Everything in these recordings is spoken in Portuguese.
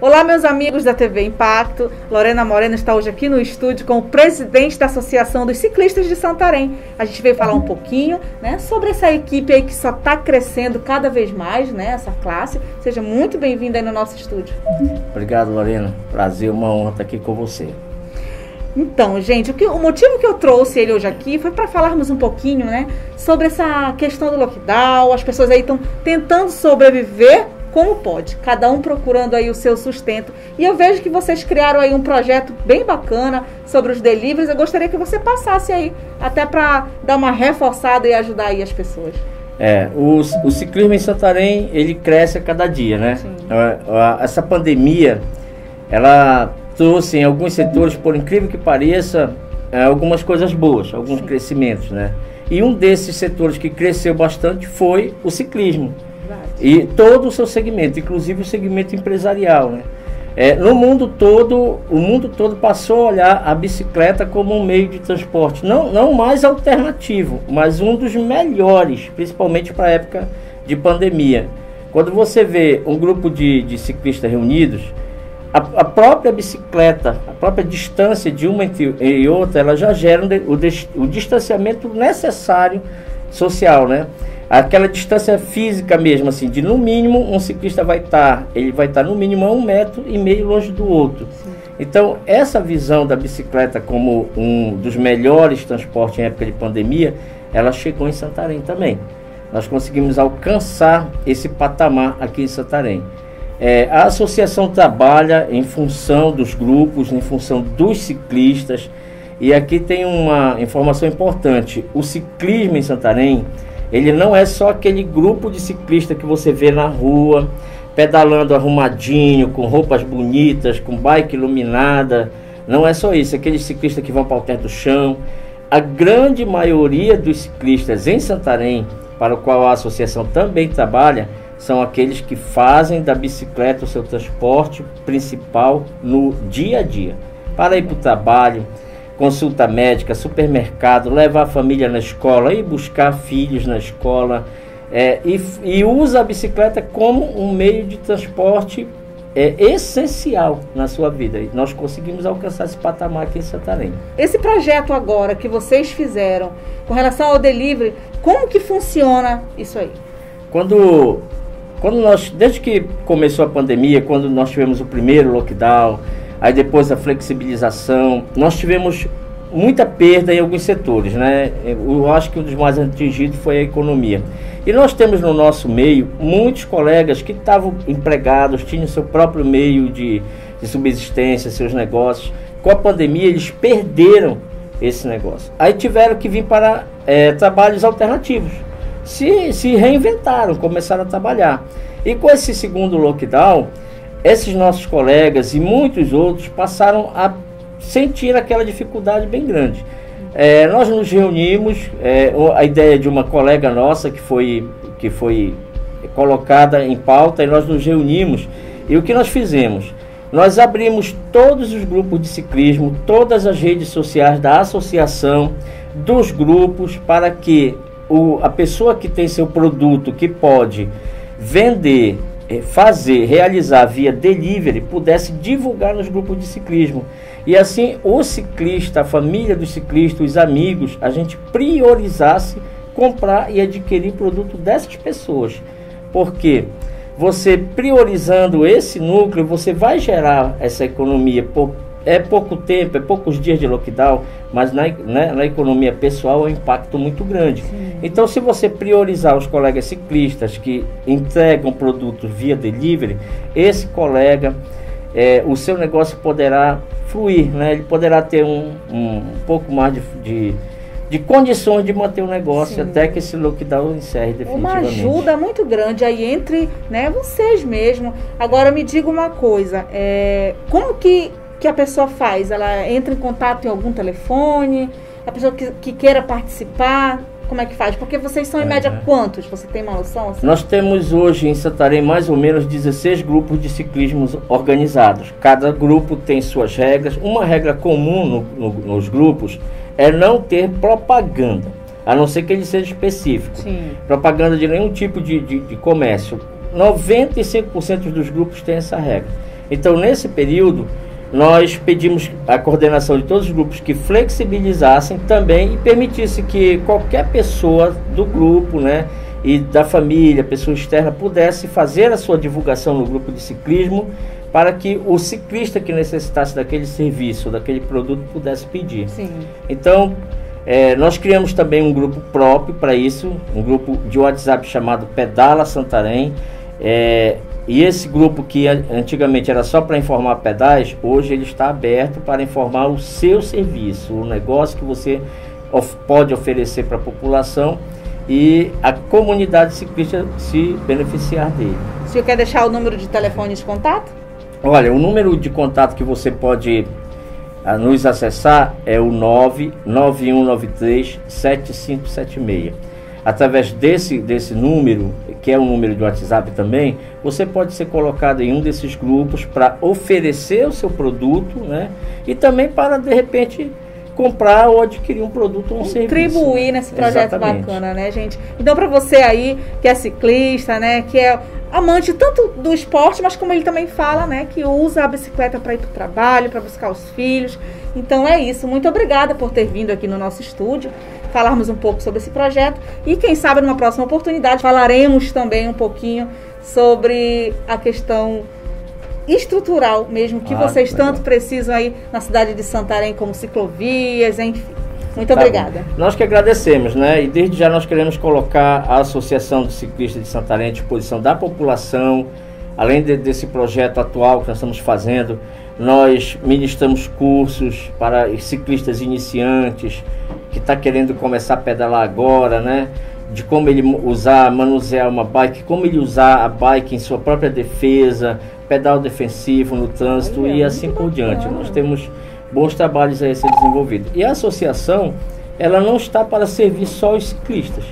Olá, meus amigos da TV Impacto. Lorena Morena está hoje aqui no estúdio com o presidente da Associação dos Ciclistas de Santarém. A gente veio falar um pouquinho né, sobre essa equipe aí que só está crescendo cada vez mais, né, essa classe. Seja muito bem-vindo aí no nosso estúdio. Obrigado, Lorena. Prazer, uma honra estar aqui com você. Então, gente, o, que, o motivo que eu trouxe ele hoje aqui foi para falarmos um pouquinho, né, sobre essa questão do lockdown. As pessoas aí estão tentando sobreviver como pode, cada um procurando aí o seu sustento. E eu vejo que vocês criaram aí um projeto bem bacana sobre os deliveries. Eu gostaria que você passasse aí, até para dar uma reforçada e ajudar aí as pessoas. É, o, o ciclismo em Santarém, ele cresce a cada dia, né? Sim. Essa pandemia, ela trouxe em alguns setores, por incrível que pareça, é, algumas coisas boas, alguns Sim. crescimentos, né? E um desses setores que cresceu bastante foi o ciclismo. E todo o seu segmento, inclusive o segmento empresarial, né? É, no mundo todo, o mundo todo passou a olhar a bicicleta como um meio de transporte, não, não mais alternativo, mas um dos melhores, principalmente para a época de pandemia. Quando você vê um grupo de, de ciclistas reunidos, a, a, própria bicicleta, a própria distância de uma e outra, ela já gera o, o distanciamento necessário social, né? Aquela distância física mesmo, assim, de no mínimo um ciclista vai estar, tá, ele vai estar tá no mínimo a um metro e meio longe do outro. Sim. Então, essa visão da bicicleta como um dos melhores transportes em época de pandemia, ela chegou em Santarém também. Nós conseguimos alcançar esse patamar aqui em Santarém. É, a associação trabalha em função dos grupos, em função dos ciclistas. E aqui tem uma informação importante: o ciclismo em Santarém ele não é só aquele grupo de ciclista que você vê na rua, pedalando arrumadinho, com roupas bonitas, com bike iluminada. Não é só isso, aqueles ciclistas que vão para o teto do chão. A grande maioria dos ciclistas em Santarém, para o qual a associação também trabalha, são aqueles que fazem da bicicleta o seu transporte principal no dia a dia. Para ir para o trabalho, consulta médica, supermercado, levar a família na escola, ir buscar filhos na escola é, e, e, usa a bicicleta como um meio de transporte é, essencial na sua vida. E nós conseguimos alcançar esse patamar aqui em Santarém. Esse projeto agora que vocês fizeram com relação ao delivery, como que funciona isso aí? Quando, quando nós, desde que começou a pandemia, quando nós tivemos o primeiro lockdown, aí depois a flexibilização. Nós tivemos muita perda em alguns setores, né? Eu acho que um dos mais atingidos foi a economia. E nós temos no nosso meio muitos colegas que estavam empregados, tinham seu próprio meio de, de subsistência, seus negócios. Com a pandemia, eles perderam esse negócio. Aí tiveram que vir para é, trabalhos alternativos. Se, se reinventaram, começaram a trabalhar. E com esse segundo lockdown, esses nossos colegas e muitos outros passaram a sentir aquela dificuldade bem grande. É, nós nos reunimos, é, a ideia de uma colega nossa que foi, que foi colocada em pauta, e nós nos reunimos. E o que nós fizemos? Nós abrimos todos os grupos de ciclismo, todas as redes sociais da associação, dos grupos, para que o, a pessoa que tem seu produto, que pode vender fazer, realizar via delivery, pudesse divulgar nos grupos de ciclismo. E assim, o ciclista, a família do ciclista, os amigos, a gente priorizasse comprar e adquirir produto dessas pessoas. Porque você priorizando esse núcleo, você vai gerar essa economia por é pouco tempo, é poucos dias de lockdown, mas na, né, na economia pessoal é um impacto muito grande. Sim. Então, se você priorizar os colegas ciclistas que entregam produtos via delivery, esse colega, é, o seu negócio poderá fluir, né? ele poderá ter um, um, pouco mais de, de de condições de manter o negócio Sim. até que esse lockdown encerre definitivamente. Uma ajuda muito grande aí entre né, vocês mesmo. Agora me diga uma coisa, é, como que que a pessoa faz? Ela entra em contato em algum telefone? A pessoa que, que queira participar, como é que faz? Porque vocês são em uhum. média quantos? Você tem uma noção? Assim? Nós temos hoje em Santarém mais ou menos 16 grupos de ciclismo organizados. Cada grupo tem suas regras. Uma regra comum no, no, nos grupos é não ter propaganda, a não ser que ele seja específico. Sim. Propaganda de nenhum tipo de, de, de comércio. 95% dos grupos têm essa regra. Então, nesse período, nós pedimos a coordenação de todos os grupos que flexibilizassem também e permitisse que qualquer pessoa do grupo, né, e da família, pessoa externa, pudesse fazer a sua divulgação no grupo de ciclismo para que o ciclista que necessitasse daquele serviço, daquele produto, pudesse pedir. Sim. Então, é, nós criamos também um grupo próprio para isso, um grupo de WhatsApp chamado Pedala Santarém. É, e esse grupo que antigamente era só para informar pedais, hoje ele está aberto para informar o seu serviço, o negócio que você of pode oferecer para a população e a comunidade ciclista se beneficiar dele. O senhor quer deixar o número de telefone de contato? Olha, o número de contato que você pode a, ah, nos acessar é o 99193 7576 através desse, desse número, que é um número de WhatsApp também, você pode ser colocado em um desses grupos para oferecer o seu produto, né? E também para, de repente, comprar ou adquirir um produto ou um serviço. Contribuir nesse projeto Exatamente. bacana, né, gente? Então, para você aí que é ciclista, né, que é amante tanto do esporte, mas como ele também fala, né, que usa a bicicleta para ir para o trabalho, para buscar os filhos. Então é isso. Muito obrigada por ter vindo aqui no nosso estúdio falarmos um pouco sobre esse projeto e quem sabe numa próxima oportunidade falaremos também um pouquinho sobre a questão estrutural mesmo que ah, vocês tanto precisam aí na cidade de Santarém como ciclovias, enfim. Muito tá obrigada. Bom. Nós que agradecemos, né? E desde já nós queremos colocar a Associação de Ciclistas de Santarém à disposição da população, além de, desse projeto atual que nós estamos fazendo, nós ministramos cursos para ciclistas iniciantes, que está querendo começar a pedalar agora, né? De como ele usar, manusear uma bike, como ele usar a bike em sua própria defesa, pedal defensivo no trânsito Olha, e assim por diante. Nós temos bons trabalhos a ser desenvolvidos. E a associação, ela não está para servir só os ciclistas.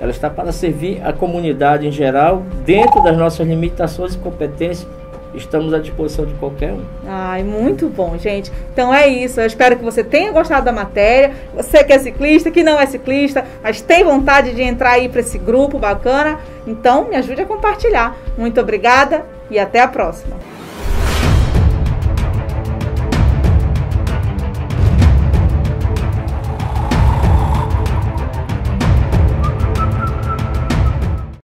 Ela está para servir a comunidade em geral, dentro das nossas limitações e competências estamos à disposição de qualquer um. Ai, muito bom, gente. Então é isso. Eu espero que você tenha gostado da matéria. Você que é ciclista, que não é ciclista, mas tem vontade de entrar aí para esse grupo bacana, então me ajude a compartilhar. Muito obrigada e até a próxima.